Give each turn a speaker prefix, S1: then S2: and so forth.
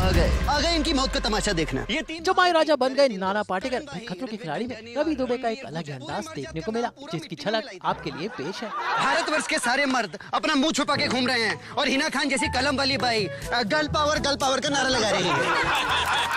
S1: आ गए। आ गए इनकी मौत का तमाशा देखना। ये तीन
S2: माए राजा बन गए नाना पाटेकर खतरों के खिलाड़ी में रवि दुबे का एक अलग अंदाज देखने को मिला जिसकी झलक आपके लिए पेश है।
S1: भारतवर्ष के सारे मर्द अपना मुँह छुपा के घूम रहे हैं और हिना खान जैसी कलम वाली बाई गर्ल पावर गर्ल पावर का नारा लगा रही है।